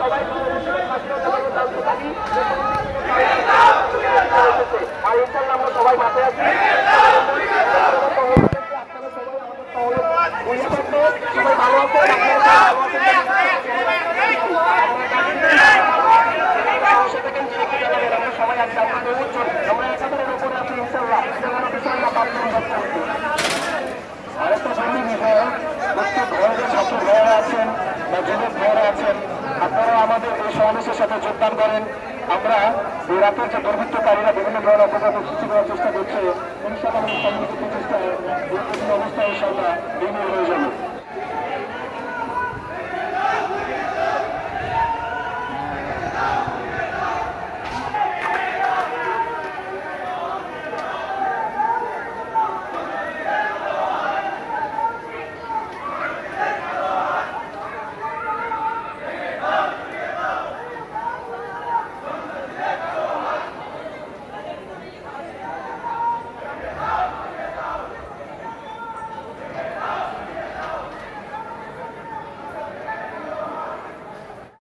সবাই আর ইনশাল্লাহ আমরা সবাই মাঠে ভালো আমরা উজ্জ্বল উপরে আছি ইনশাল্লাহ ইনশাল্লাহ আরেকটা ছাত্র ভাইয়েরা আছেন বা যুবক ভাইয়েরা আছেন? আপনারা আমাদের এই সমাবেশের সাথে যোগদান করেন। আমরা রাতের যে দুর্বৃত্তকারীরা বিভিন্ন ধরনের অপরাধ সৃষ্টি করার চেষ্টা করছে ইনশাআল্লাহ সম্মিলিত প্রচেষ্টায় এই কঠিন অবস্থা ইনশাআল্লাহ নির্মূল হয়ে যাবে